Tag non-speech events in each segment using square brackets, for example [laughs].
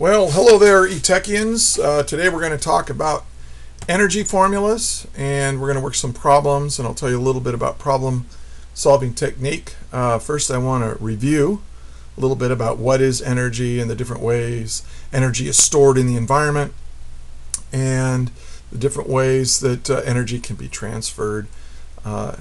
Well, hello there, eTechians. Uh, today we're going to talk about energy formulas and we're going to work some problems and I'll tell you a little bit about problem solving technique. Uh, first I want to review a little bit about what is energy and the different ways energy is stored in the environment and the different ways that uh, energy can be transferred. Uh,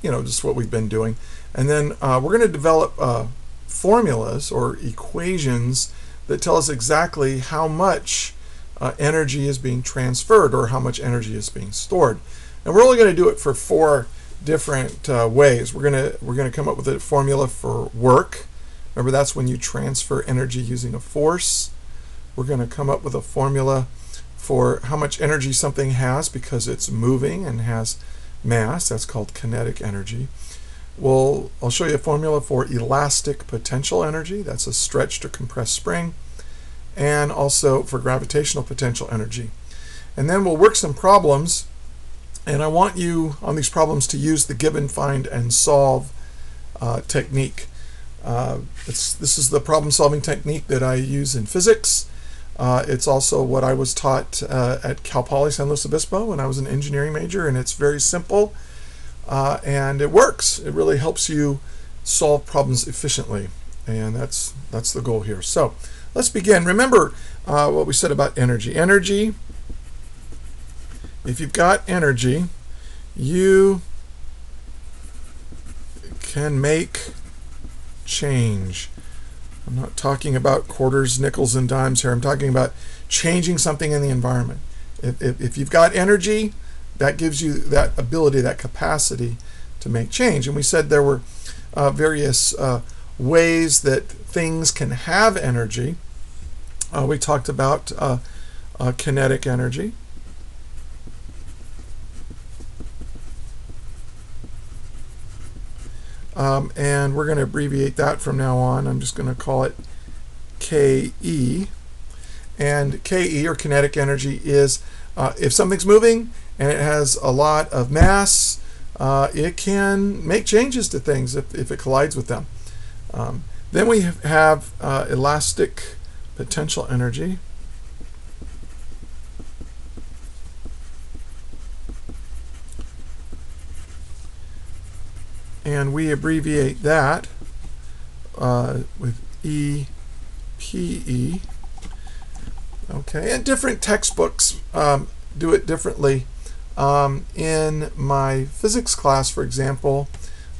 you know, just what we've been doing. And then uh, we're going to develop uh, formulas or equations that tell us exactly how much uh, energy is being transferred or how much energy is being stored. And we're only going to do it for four different uh, ways. We're going to we're going to come up with a formula for work. Remember that's when you transfer energy using a force. We're going to come up with a formula for how much energy something has because it's moving and has mass. That's called kinetic energy. We'll, I'll show you a formula for elastic potential energy. That's a stretched or compressed spring. And also for gravitational potential energy. And then we'll work some problems. And I want you on these problems to use the given, find, and solve uh, technique. Uh, this is the problem solving technique that I use in physics. Uh, it's also what I was taught uh, at Cal Poly San Luis Obispo when I was an engineering major, and it's very simple uh, and it works. It really helps you solve problems efficiently, and that's that's the goal here. So let's begin. Remember uh, what we said about energy. Energy. If you've got energy, you can make change. I'm not talking about quarters, nickels, and dimes here. I'm talking about changing something in the environment. If, if, if, you've got energy, that gives you that ability, that capacity to make change. And we said there were uh, various uh, ways that things can have energy. Uh, we talked about uh, uh, kinetic energy. Um, and we're going to abbreviate that from now on. I'm just going to call it KE. And KE, or kinetic energy, is uh, if something's moving and it has a lot of mass, uh, it can make changes to things if, if it collides with them. Um, then we have uh, elastic potential energy. and we abbreviate that uh, with EPE. Okay, and different textbooks um, do it differently. Um, in my physics class, for example,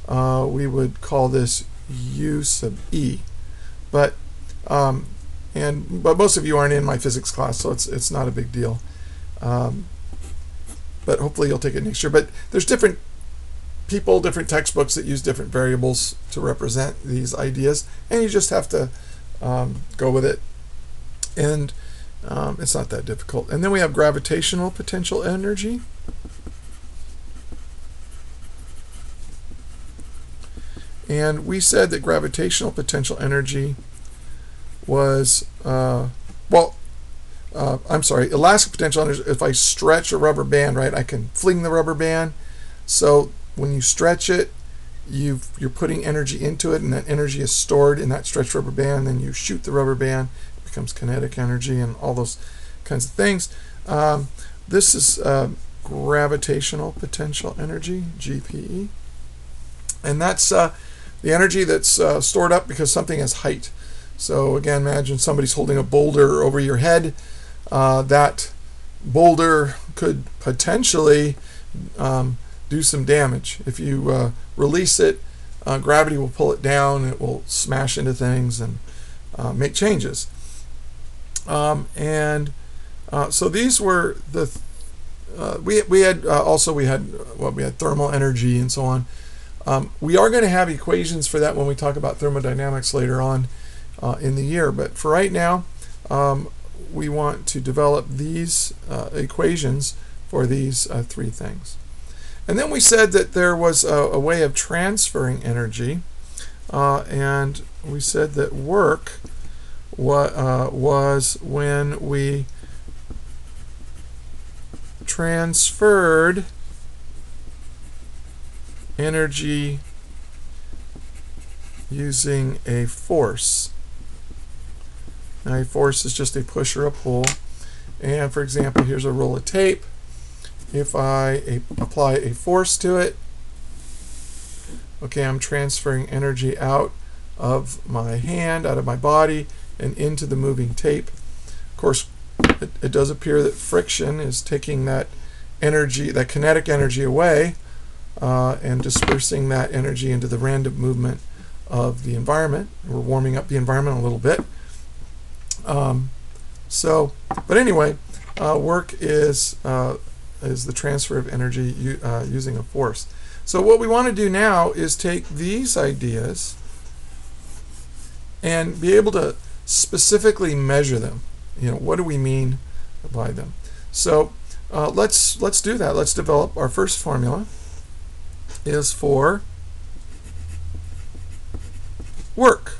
uh, we would call this U sub E. But um, and but most of you aren't in my physics class, so it's it's not a big deal. Um, but hopefully you'll take it next year. But there's different people, different textbooks that use different variables to represent these ideas, and you just have to um, go with it. And um, it's not that difficult. And then we have gravitational potential energy. And we said that gravitational potential energy was, uh, well, uh, I'm sorry, elastic potential energy, if I stretch a rubber band, right, I can fling the rubber band. So when you stretch it, you are putting energy into it, and that energy is stored in that stretched rubber band. Then you shoot the rubber band, becomes kinetic energy, and all those kinds of things. Um, this is uh, gravitational potential energy, GPE, and that's uh, the energy that's uh, stored up because something has height. So again, imagine somebody's holding a boulder over your head. Uh, that boulder could potentially um, do some damage. If you uh, release it, uh, gravity will pull it down, it will smash into things and make changes. Um, and uh, so these were the uh, we we had uh, also we had what we had thermal energy and so on. Um, we are going to have equations for that when we talk about thermodynamics later on in the year, but for right now, um, we want to develop these equations for these three things. And then we said that there was a, a way of transferring energy, uh, and we said that work wa uh, was when we transferred energy using a force. Now a force is just a push or a pull. And for example, here's a roll of tape. If I a, apply a force to it, okay, I'm transferring energy out of my hand, out of my body, and into the moving tape. Of course, it, it does appear that friction is taking that energy, that kinetic energy away, uh, and dispersing that energy into the random movement of the environment. We're warming up the environment a little bit. Um, so, but anyway, uh, work is uh, is the transfer of energy uh, using a force. So what we want to do now is take these ideas and be able to specifically measure them. You know, what do we mean by them? So uh, let's let's do that. Let's develop our first formula is for work.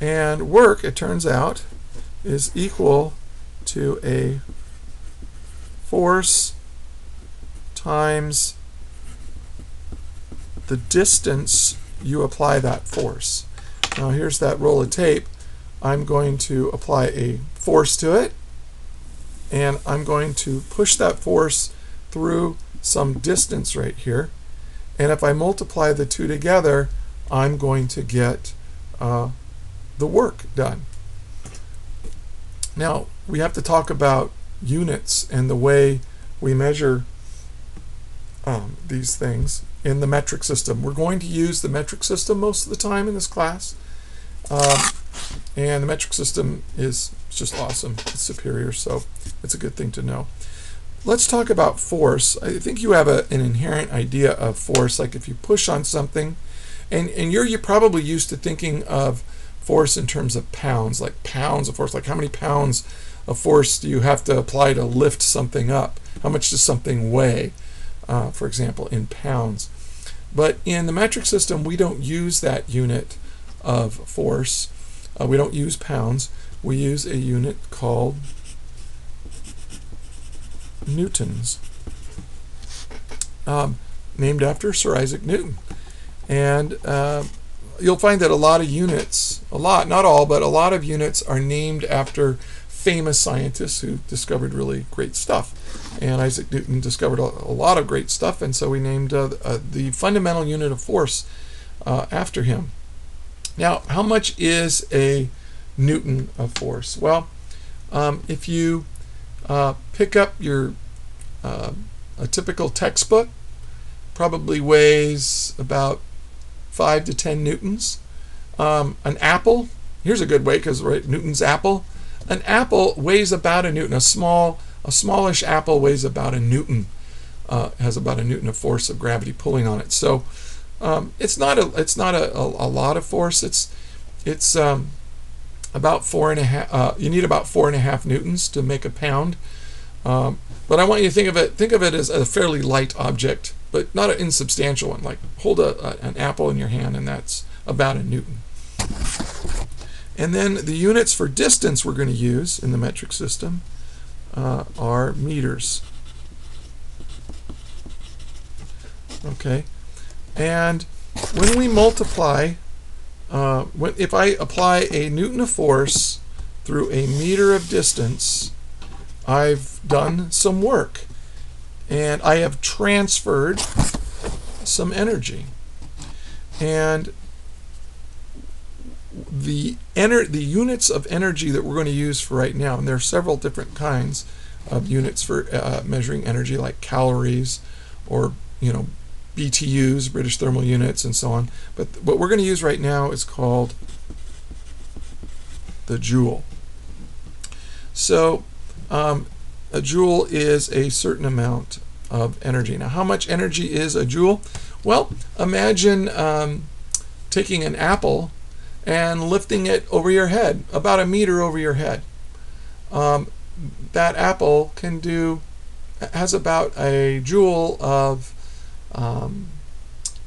And work, it turns out, is equal to a force times the distance you apply that force. Now here's that roll of tape. I'm going to apply a force to it and I'm going to push that force through some distance right here and if I multiply the two together I'm going to get uh, the work done. Now we have to talk about units and the way we measure um, these things in the metric system. We're going to use the metric system most of the time in this class. Um, and the metric system is just awesome. It's superior, so it's a good thing to know. Let's talk about force. I think you have a, an inherent idea of force, like if you push on something, and, and you're, you're probably used to thinking of force in terms of pounds, like pounds of force, like how many pounds of force do you have to apply to lift something up? How much does something weigh, uh, for example, in pounds? But in the metric system, we don't use that unit of force. Uh, we don't use pounds. We use a unit called newtons, um, named after Sir Isaac Newton. And uh, you'll find that a lot of units, a lot, not all, but a lot of units are named after famous scientists who discovered really great stuff. And Isaac Newton discovered a, a lot of great stuff, and so we named uh, uh, the fundamental unit of force uh, after him. Now, how much is a newton of force? Well, um, if you uh, pick up your uh, a typical textbook, probably weighs about five to ten newtons. Um, an apple, here's a good way because right, Newton's apple. An apple weighs about a newton. A small, a smallish apple weighs about a newton. Uh, has about a newton of force of gravity pulling on it. So um, it's not a it's not a, a, a, lot of force. It's it's um, about four and a half. Uh, you need about four and a half newtons to make a pound. Um, but I want you to think of it think of it as a fairly light object, but not an insubstantial one. Like hold a, a an apple in your hand, and that's about a newton. And then the units for distance we're going to use in the metric system uh, are meters. Okay, and when we multiply, uh, when, if I apply a newton of force through a meter of distance, I've done some work and I have transferred some energy. And the the units of energy that we're going to use for right now, and there are several different kinds of units for uh, measuring energy, like calories or you know BTUs, British thermal units, and so on. But what we're going to use right now is called the joule. So um, a joule is a certain amount of energy. Now, how much energy is a joule? Well, imagine um, taking an apple and lifting it over your head, about a meter over your head. Um, that apple can do, has about a joule of um,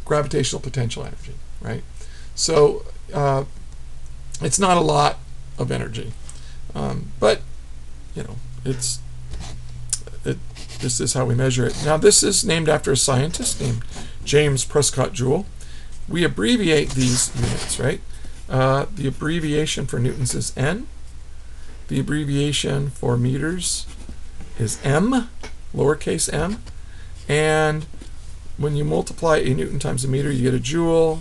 gravitational potential energy, right? So uh, it's not a lot of energy, um, but you know, it's it. This is how we measure it. Now, this is named after a scientist named James Prescott Joule. We abbreviate these units, right? Uh, the abbreviation for newtons is N. The abbreviation for meters is M, lowercase m. And when you multiply a newton times a meter, you get a joule,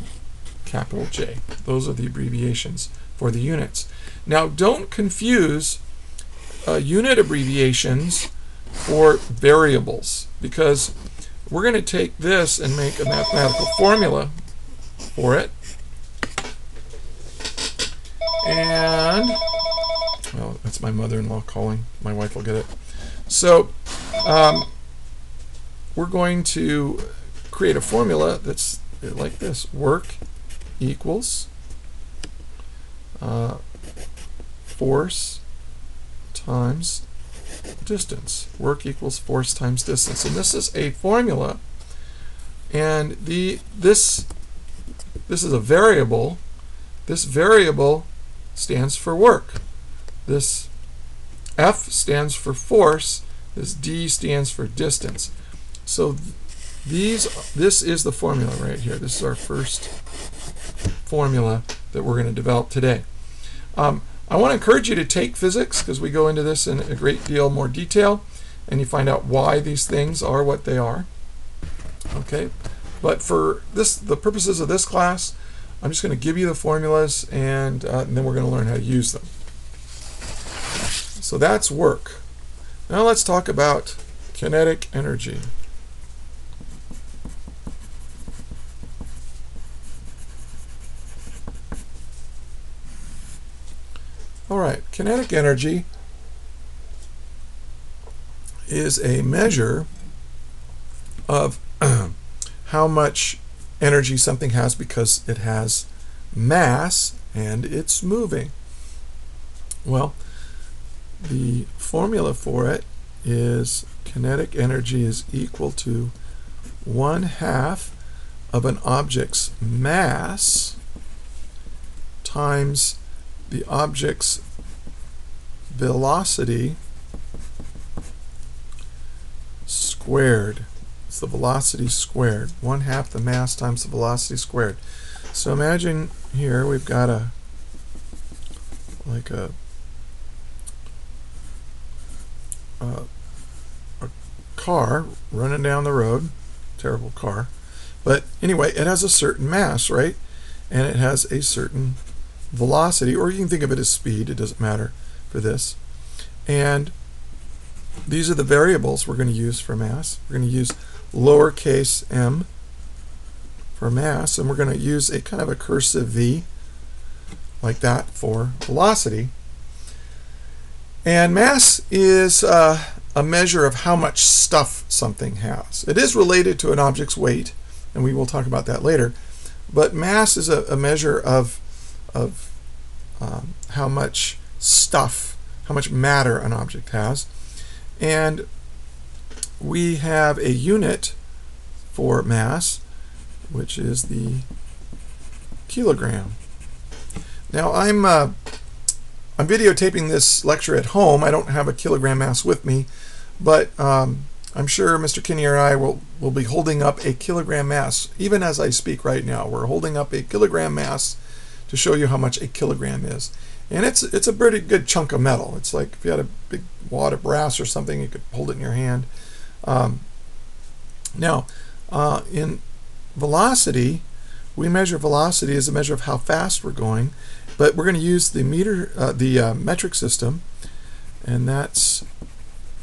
capital J. Those are the abbreviations for the units. Now, don't confuse uh, unit abbreviations for variables because we're going to take this and make a mathematical formula for it. And, well, that's my mother-in-law calling. My wife will get it. So, um, we're going to create a formula that's like this. Work equals uh, force times distance. Work equals force times distance. And this is a formula. And the this this is a variable. This variable stands for work. This F stands for force. This D stands for distance. So these this is the formula right here. This is our first formula that we're going to develop today. Um, I want to encourage you to take physics because we go into this in a great deal more detail and you find out why these things are what they are. Okay, but for this, the purposes of this class, I'm just going to give you the formulas and, uh, and then we're going to learn how to use them. So that's work. Now let's talk about kinetic energy. All right, kinetic energy is a measure of [clears throat] how much energy something has because it has mass and it's moving. Well, the formula for it is kinetic energy is equal to one half of an object's mass times the object's velocity squared. It's the velocity squared. One half the mass times the velocity squared. So imagine here we've got a like a a, a car running down the road. Terrible car. But anyway, it has a certain mass, right? And it has a certain velocity, or you can think of it as speed, it doesn't matter for this. And these are the variables we're going to use for mass. We're going to use lowercase m for mass, and we're going to use a kind of a cursive v like that for velocity. And mass is uh, a measure of how much stuff something has. It is related to an object's weight, and we will talk about that later. But mass is a, a measure of of um, how much stuff, how much matter an object has. And we have a unit for mass, which is the kilogram. Now I'm uh, I'm videotaping this lecture at home. I don't have a kilogram mass with me, but um, I'm sure Mr. Kinney or I will, will be holding up a kilogram mass, even as I speak right now. We're holding up a kilogram mass to show you how much a kilogram is. And it's it's a pretty good chunk of metal. It's like if you had a big wad of brass or something, you could hold it in your hand. Um, now, uh, in velocity, we measure velocity as a measure of how fast we're going, but we're going to use the meter, uh, the uh, metric system, and that's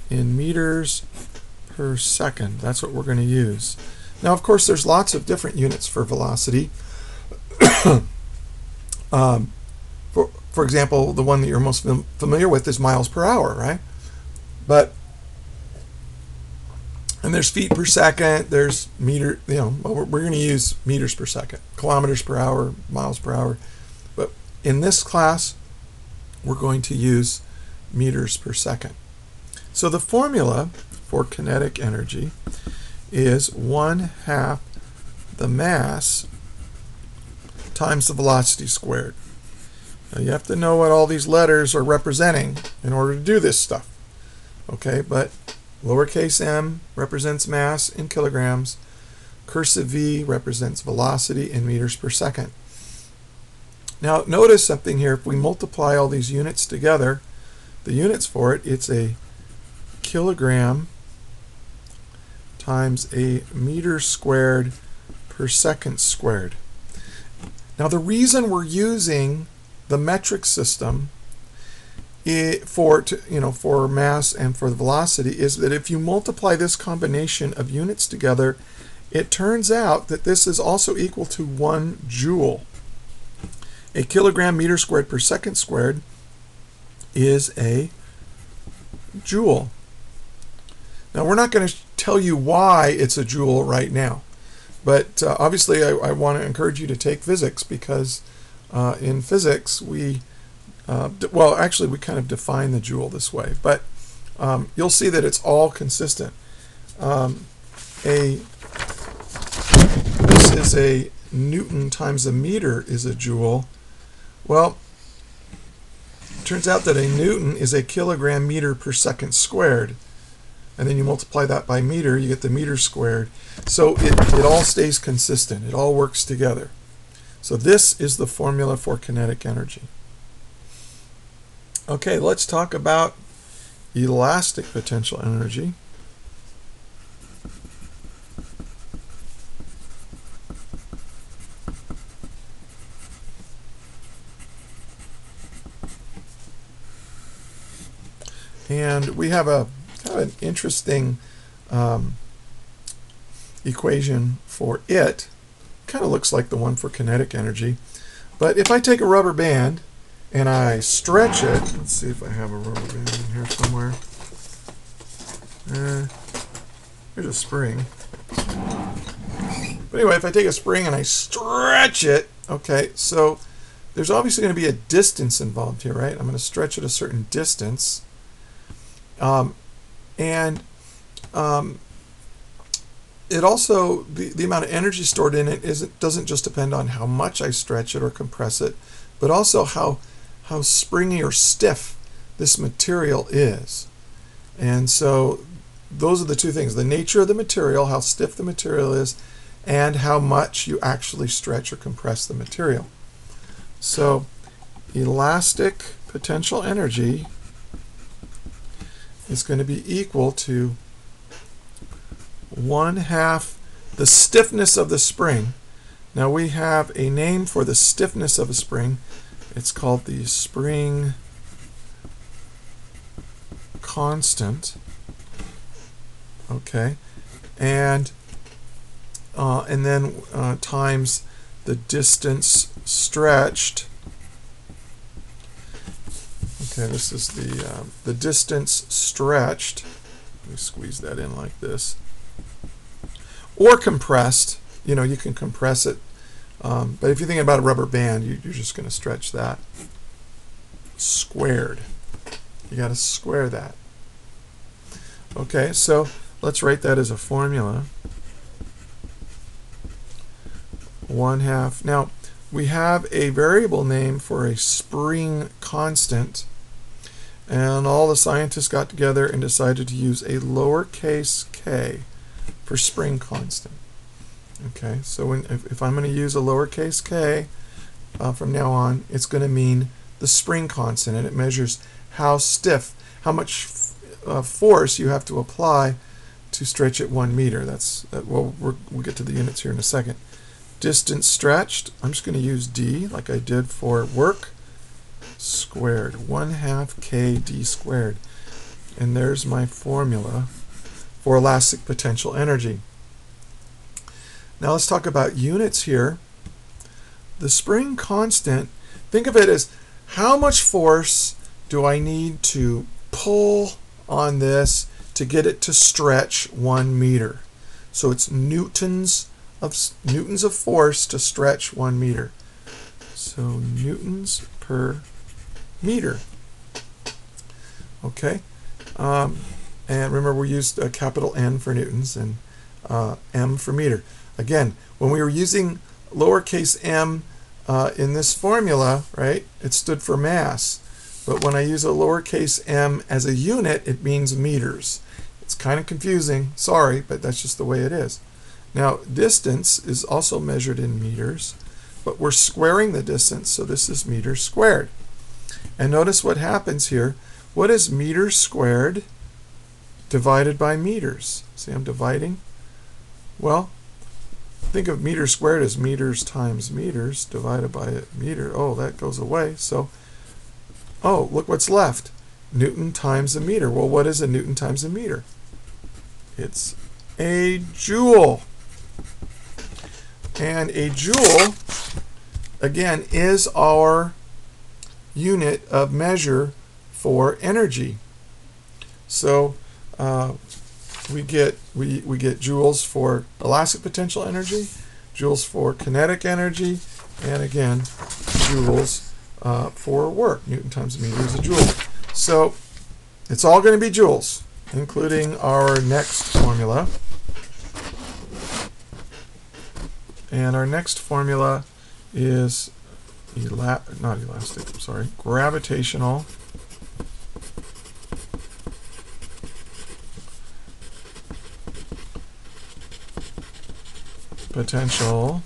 in meters per second. That's what we're going to use. Now, of course, there's lots of different units for velocity. [coughs] Um, for, for example, the one that you're most familiar with is miles per hour, right? But, and there's feet per second, there's meter, you know, we're, we're going to use meters per second, kilometers per hour, miles per hour. But in this class, we're going to use meters per second. So the formula for kinetic energy is one half the mass times the velocity squared. Now you have to know what all these letters are representing in order to do this stuff. Okay, but lowercase m represents mass in kilograms, cursive v represents velocity in meters per second. Now notice something here. If we multiply all these units together, the units for it, it's a kilogram times a meter squared per second squared. Now the reason we're using the metric system for you know for mass and for the velocity is that if you multiply this combination of units together, it turns out that this is also equal to one joule. A kilogram meter squared per second squared is a joule. Now we're not going to tell you why it's a joule right now, but uh, obviously I, I want to encourage you to take physics because uh, in physics we, uh, well actually we kind of define the joule this way, but um, you'll see that it's all consistent. Um, a this is a Newton times a meter is a joule. Well, turns out that a Newton is a kilogram meter per second squared. And then you multiply that by meter, you get the meter squared. So it, it all stays consistent. It all works together. So this is the formula for kinetic energy. Okay, let's talk about elastic potential energy. And we have a kind of an interesting um, equation for it. Kind of looks like the one for kinetic energy. But if I take a rubber band and I stretch it, let's see if I have a rubber band in here somewhere. Uh, here's a spring. But anyway, if I take a spring and I stretch it, okay, so there's obviously going to be a distance involved here, right? I'm going to stretch it a certain distance. Um, and um, it also, the, the amount of energy stored in it isn't, doesn't just depend on how much I stretch it or compress it, but also how, how springy or stiff this material is. And so those are the two things, the nature of the material, how stiff the material is, and how much you actually stretch or compress the material. So elastic potential energy is going to be equal to 1 half the stiffness of the spring. Now we have a name for the stiffness of a spring. It's called the spring constant. Okay, and uh, and then uh, times the distance stretched Okay, this is the, uh, the distance stretched. Let me squeeze that in like this. Or compressed. You know, you can compress it. Um, but if you're thinking about a rubber band, you, you're just going to stretch that. Squared. You got to square that. Okay, so let's write that as a formula. 1 half. Now, we have a variable name for a spring constant and all the scientists got together and decided to use a lowercase k for spring constant. Okay, so when, if, if I'm going to use a lowercase k uh, from now on, it's going to mean the spring constant, and it measures how stiff, how much uh, force you have to apply to stretch it one meter. That's that, well, we'll get to the units here in a second. Distance stretched, I'm just going to use d like I did for work squared, 1 half kd squared. And there's my formula for elastic potential energy. Now let's talk about units here. The spring constant, think of it as how much force do I need to pull on this to get it to stretch one meter. So it's newtons of newtons of force to stretch one meter. So newtons per meter. Okay, um, and remember we used a capital N for newtons and uh, M for meter. Again, when we were using lowercase m uh, in this formula, right, it stood for mass. But when I use a lowercase m as a unit, it means meters. It's kind of confusing, sorry, but that's just the way it is. Now, distance is also measured in meters, but we're squaring the distance, so this is meters squared. And notice what happens here. What is meters squared divided by meters? See, I'm dividing. Well, think of meters squared as meters times meters divided by a meter. Oh, that goes away. So, oh, look what's left. Newton times a meter. Well, what is a Newton times a meter? It's a joule. And a joule, again, is our unit of measure for energy. So uh, we get we, we get joules for elastic potential energy, joules for kinetic energy, and again joules uh, for work. Newton times meter is a joule. So it's all going to be joules, including our next formula. And our next formula is ela not elastic, I'm sorry, gravitational potential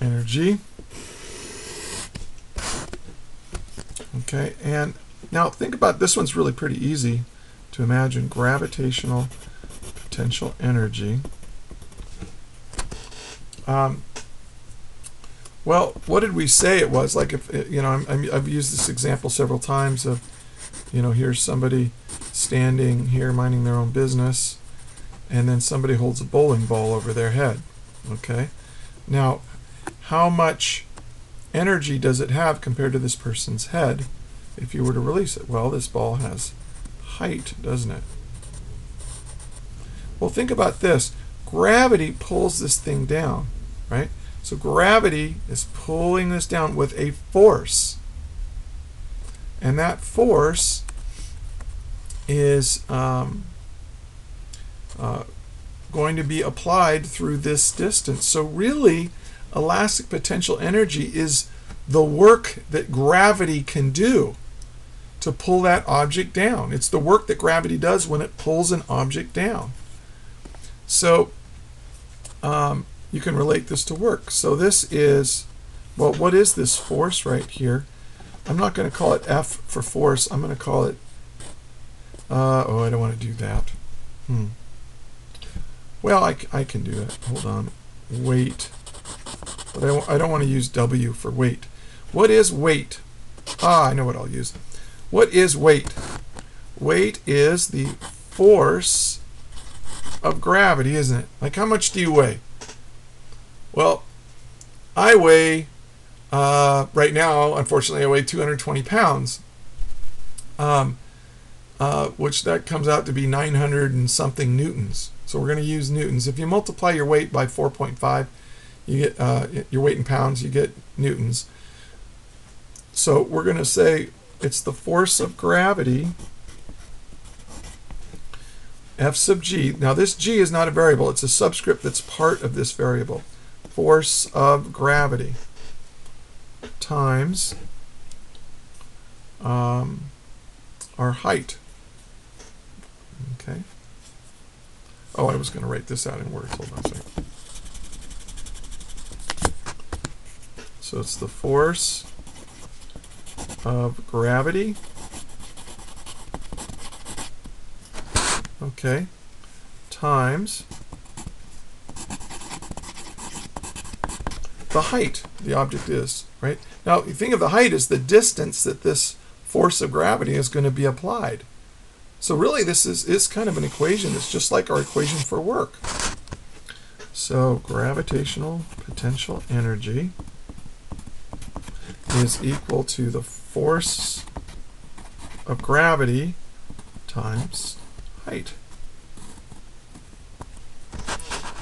energy. Okay, and now think about this one's really pretty easy to imagine gravitational potential energy. Um, well, what did we say it was? Like, if you know, i have used this example several times of, you know, here's somebody standing here minding their own business, and then somebody holds a bowling ball over their head. Okay, now, how much energy does it have compared to this person's head if you were to release it? Well, this ball has height, doesn't it? Well, think about this. Gravity pulls this thing down, right? So gravity is pulling this down with a force. And that force is um, uh, going to be applied through this distance. So really, elastic potential energy is the work that gravity can do to pull that object down. It's the work that gravity does when it pulls an object down. So um, you can relate this to work. So this is, well, what is this force right here? I'm not going to call it F for force. I'm going to call it, uh, oh, I don't want to do that. Hmm. Well, I, I can do it. Hold on. Weight. But I, I don't want to use W for weight. What is weight? Ah, I know what I'll use. What is weight? Weight is the force of gravity, isn't it? Like how much do you weigh? Well, I weigh, uh, right now, unfortunately, I weigh 220 pounds, um, uh, which that comes out to be 900 and something newtons. So we're going to use newtons. If you multiply your weight by 4.5, you get uh, your weight in pounds, you get newtons. So we're going to say it's the force of gravity F sub g. Now this g is not a variable, it's a subscript that's part of this variable force of gravity times um, our height. Okay. Oh, I was going to write this out in words. Hold on a second. So it's the force of gravity. Okay. Times the height the object is, right? Now, you think of the height as the distance that this force of gravity is going to be applied. So really, this is, is kind of an equation. It's just like our equation for work. So gravitational potential energy is equal to the force of gravity times height.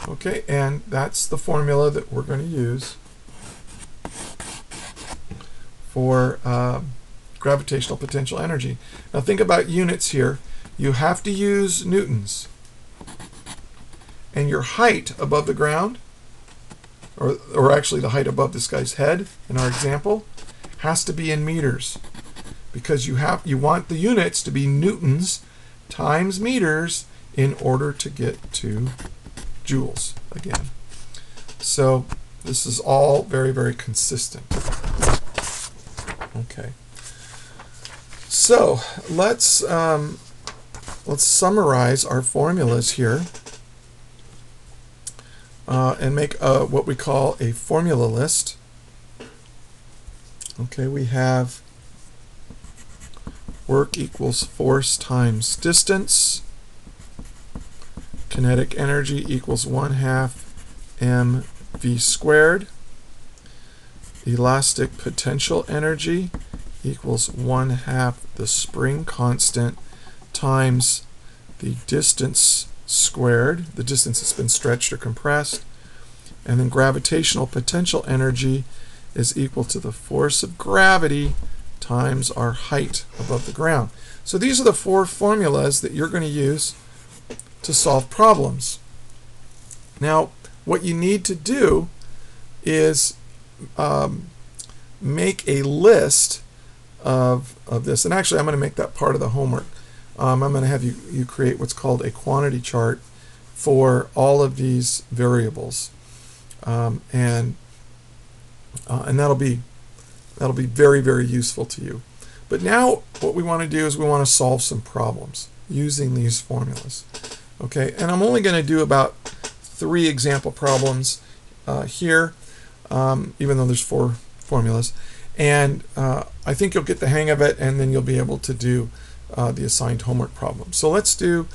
Okay, and that's the formula that we're going to use for uh, gravitational potential energy. Now think about units here. You have to use newtons. And your height above the ground, or, or actually the height above this guy's head in our example, has to be in meters. Because you have you want the units to be newtons times meters in order to get to joules again. So this is all very, very consistent. Okay. So let's um, let's summarize our formulas here uh, and make a, what we call a formula list. Okay, we have work equals force times distance. Kinetic energy equals 1 half mv squared. Elastic potential energy equals 1 half the spring constant times the distance squared. The distance that's been stretched or compressed. And then gravitational potential energy is equal to the force of gravity times our height above the ground. So these are the four formulas that you're going to use to solve problems. Now, what you need to do is um, make a list of, of this. And actually, I'm going to make that part of the homework. Um, I'm going to have you, you create what's called a quantity chart for all of these variables. Um, and uh, and that'll be that'll be very very useful to you. But now what we want to do is we want to solve some problems using these formulas. Okay, and I'm only going to do about three example problems uh, here, um, even though there's four formulas. And uh, I think you'll get the hang of it, and then you'll be able to do uh, the assigned homework problem. So let's do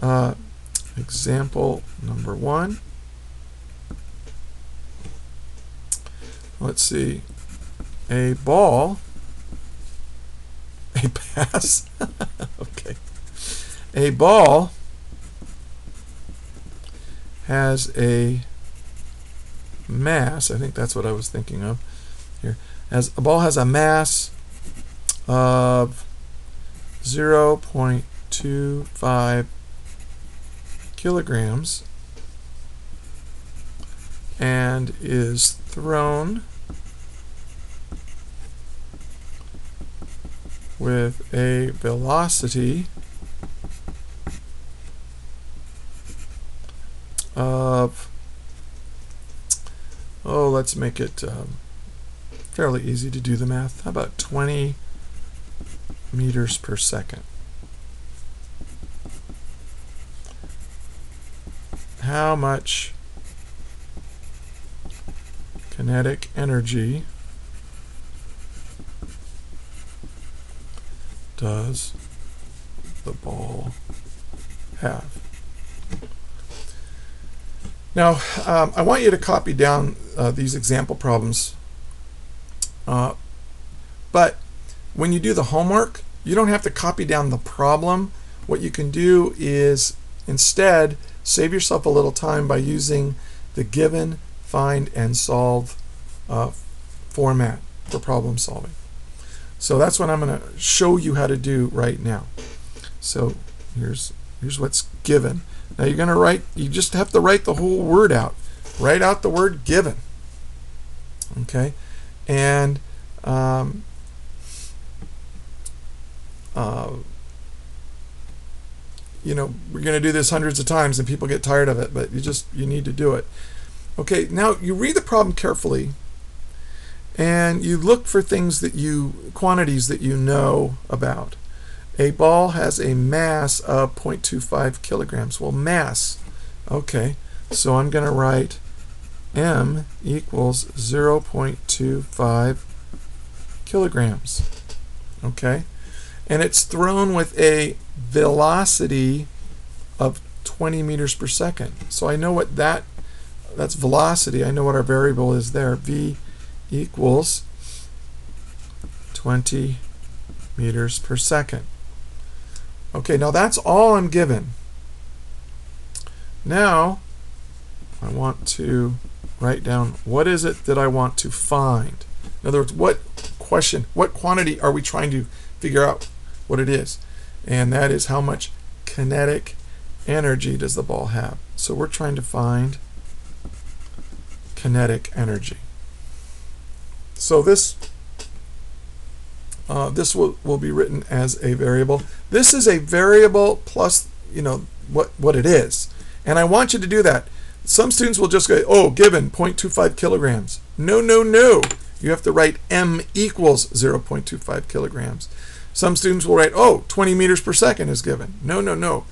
uh, example number one. Let's see. A ball, a pass, [laughs] okay. A ball has a mass, I think that's what I was thinking of here, as a ball has a mass of 0.25 kilograms and is thrown with a velocity of let's make it um, fairly easy to do the math how about 20 meters per second how much kinetic energy does the ball have? Now, um, I want you to copy down uh, these example problems. Uh, but when you do the homework, you don't have to copy down the problem. What you can do is instead save yourself a little time by using the given, find, and solve uh, format for problem solving. So that's what I'm going to show you how to do right now. So here's here's what's given. Now you're going to write, you just have to write the whole word out. Write out the word given. Okay? And um, uh, you know, we're going to do this hundreds of times and people get tired of it, but you just, you need to do it. Okay, now you read the problem carefully and you look for things that you, quantities that you know about. A ball has a mass of 0.25 kilograms. Well, mass, okay, so I'm going to write m equals 0.25 kilograms, okay? And it's thrown with a velocity of 20 meters per second. So I know what that, that's velocity, I know what our variable is there, v equals 20 meters per second. Okay, now that's all I'm given. Now, I want to write down what is it that I want to find. In other words, what question, what quantity are we trying to figure out what it is? And that is how much kinetic energy does the ball have. So we're trying to find kinetic energy. So this uh, this will, will be written as a variable. This is a variable plus, you know, what, what it is. And I want you to do that. some students will just go, oh, given 0.25 kilograms. No, no, no. You have to write m equals 0.25 kilograms. Some students will write, oh, 20 meters per second is given. No, no, no.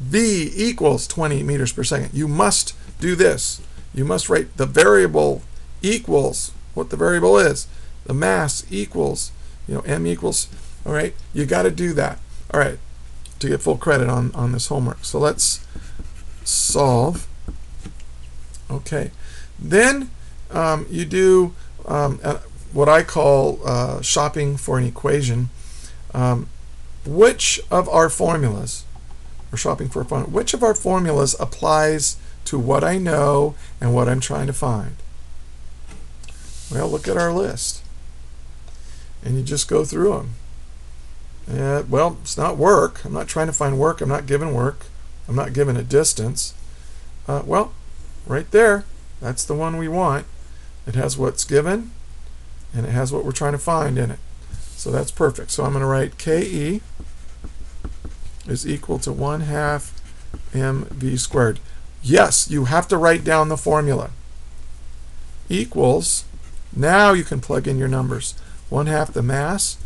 v equals 20 meters per second. You must do this. You must write the variable equals what the variable is. The mass equals, you know, m equals, all right? You got to do that, all right, to get full credit on, on this homework. So let's solve. Okay. Then um, you do um, what I call uh, shopping for an equation. Um, which of our formulas, or shopping for a formula, which of our formulas applies to what I know and what I'm trying to find? Well, look at our list. And you just go through them. Uh, well, it's not work. I'm not trying to find work. I'm not given work. I'm not given a distance. Uh, well, right there, that's the one we want. It has what's given, and it has what we're trying to find in it. So that's perfect. So I'm going to write KE is equal to 1 half mv squared. Yes, you have to write down the formula. Equals, now you can plug in your numbers. 1 half the mass,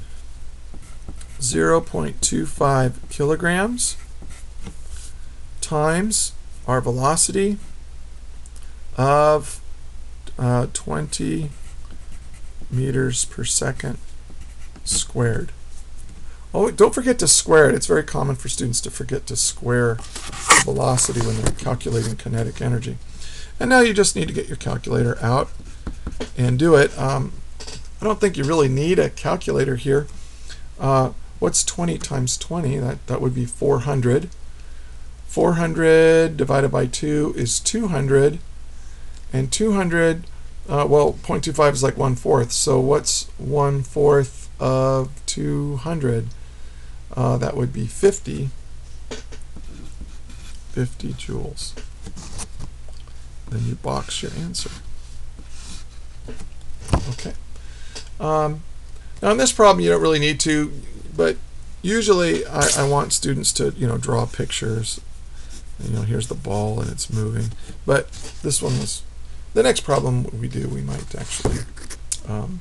0.25 kilograms, times our velocity of uh, 20 meters per second squared. Oh, don't forget to square it. It's very common for students to forget to square the velocity when they're calculating kinetic energy. And now you just need to get your calculator out and do it. Um, I don't think you really need a calculator here. Uh, what's 20 times 20? That, that would be 400. 400 divided by 2 is 200. And 200, uh, well, 0.25 is like 1 fourth. So what's 1 fourth of 200? Uh, that would be 50. 50 joules. Then you box your answer. Okay. Um, now in this problem you don't really need to, but usually I, I want students to you know draw pictures. And, you know here's the ball and it's moving, but this one was the next problem we do we might actually um,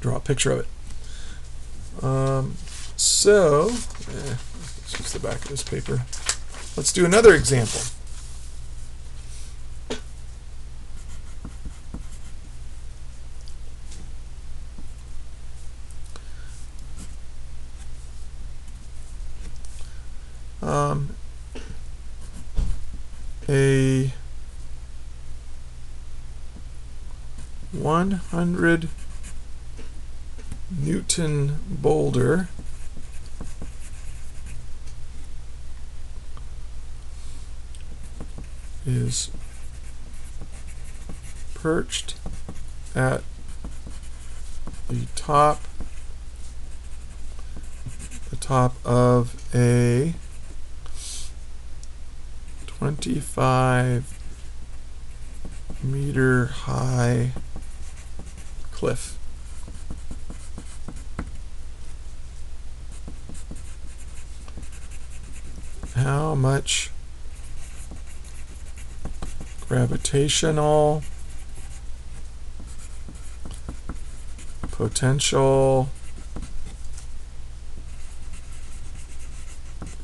draw a picture of it. Um, so eh, the back of this paper. Let's do another example. Um, a 100 Newton boulder is perched at the top the top of a 25 meter high cliff. How much gravitational potential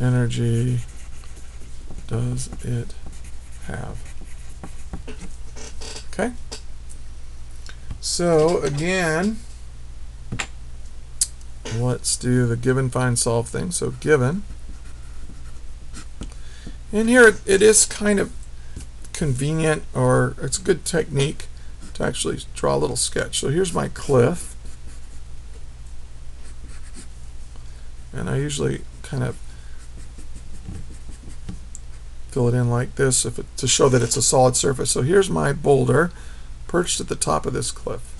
energy does it have? Okay. So again, let's do the given, find, solve thing. So given. And here it, it is kind of convenient or it's a good technique to actually draw a little sketch. So here's my cliff. And I usually kind of fill it in like this if it, to show that it's a solid surface. So here's my boulder perched at the top of this cliff.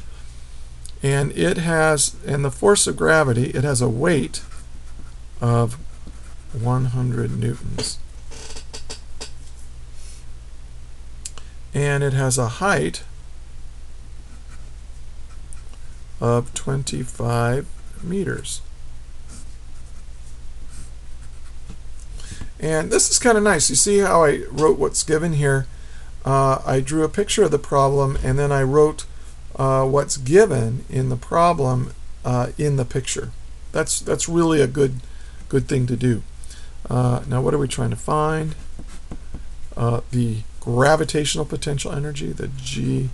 And it has, and the force of gravity, it has a weight of 100 newtons. and it has a height of 25 meters. And this is kind of nice. You see how I wrote what's given here? uh, I drew a picture of the problem and then I wrote uh, what's given in the problem uh, in the picture. That's that's really a good good thing to do. Uh, now what are we trying to find? Uh, the gravitational potential energy, the GPE.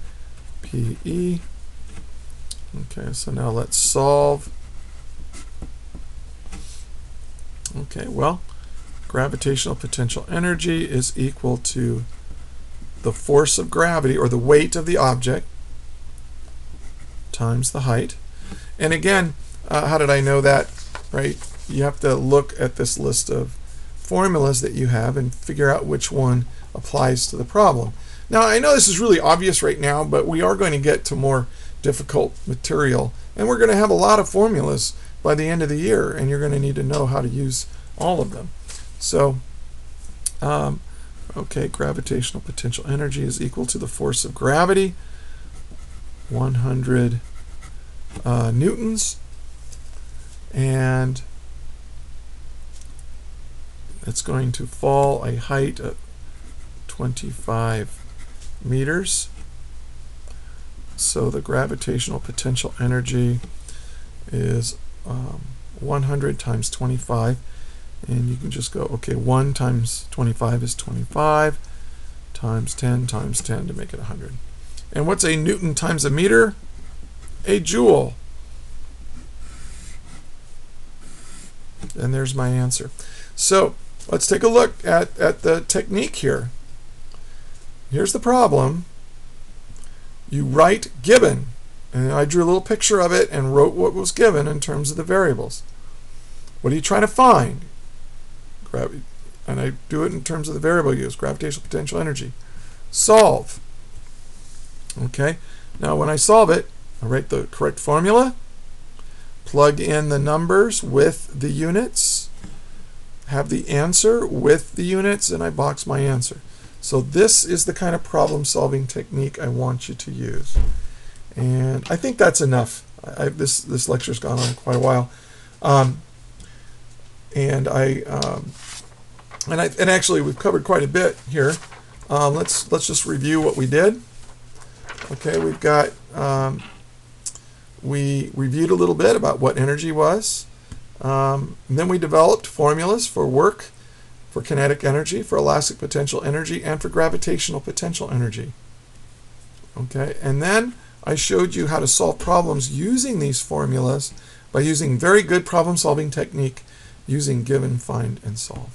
Okay, so now let's solve. Okay, well, gravitational potential energy is equal to the force of gravity, or the weight of the object, times the height. And again, uh, how did I know that? Right? You have to look at this list of formulas that you have and figure out which one applies to the problem. Now, I know this is really obvious right now, but we are going to get to more difficult material, and we're going to have a lot of formulas by the end of the year, and you're going to need to know how to use all of them. So, um, okay, gravitational potential energy is equal to the force of gravity, 100 uh, newtons, and it's going to fall a height of 25 meters. So the gravitational potential energy is um, 100 times 25 and you can just go okay 1 times 25 is 25 times 10 times 10 to make it 100 and what's a newton times a meter? A joule. And there's my answer. So let's take a look at, at the technique here. Here's the problem. You write given. And I drew a little picture of it and wrote what was given in terms of the variables. What are you trying to find And I do it in terms of the variable use, gravitational potential energy. Solve. Okay, now when I solve it, I write the correct formula, plug in the numbers with the units, have the answer with the units, and I box my answer. So this is the kind of problem solving technique I want you to use. And I think that's enough. I, this, this lecture's gone on quite a while. Um, and I um, and I and actually we've covered quite a bit here. Um, let's let's just review what we did. Okay, we've got um, we reviewed a little bit about what energy was. Um, then we developed formulas for work, for kinetic energy, for elastic potential energy, and for gravitational potential energy. Okay, and then I showed you how to solve problems using these formulas by using very good problem solving technique using given, find, and solve.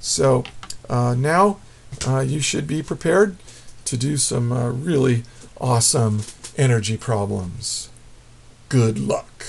So uh, now uh, you should be prepared to do some uh, really awesome energy problems. Good luck.